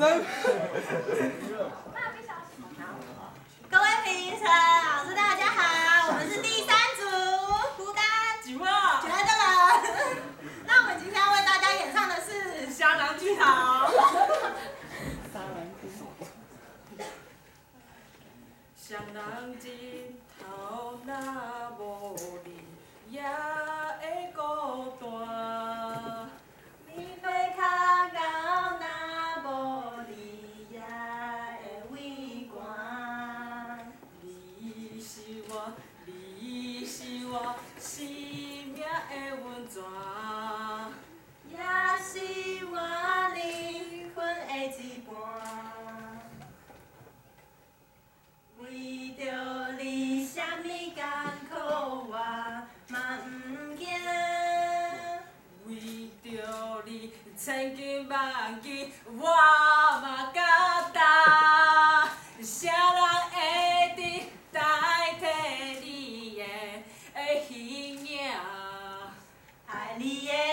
声。各位评审老师大家好，我们是第三组孤单寂寞绝的人。那我们今天要为大家演唱的是《香囊剧场。香囊剧也是我灵魂的一半，为着你，啥物苦我嘛唔，为着你，千万我嘛。Aliye